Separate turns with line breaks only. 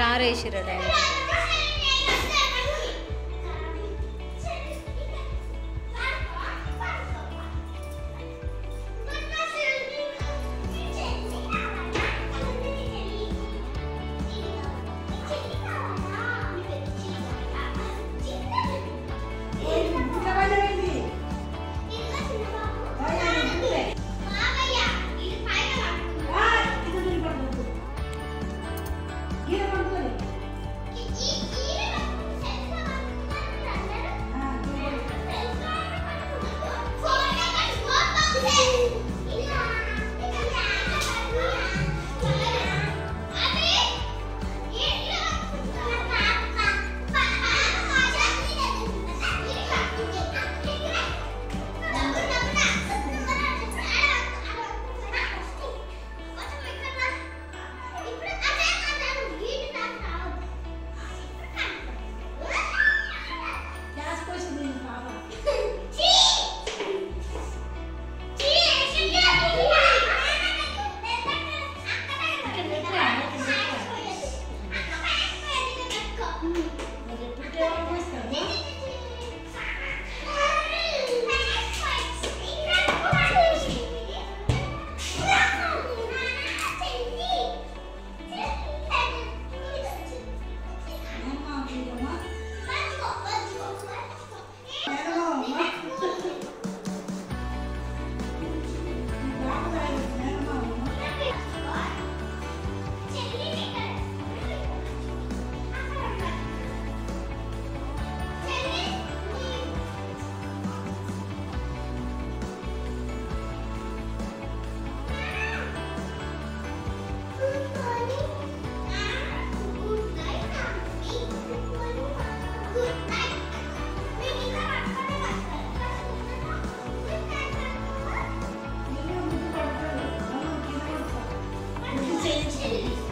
Star Aishwarya cheese.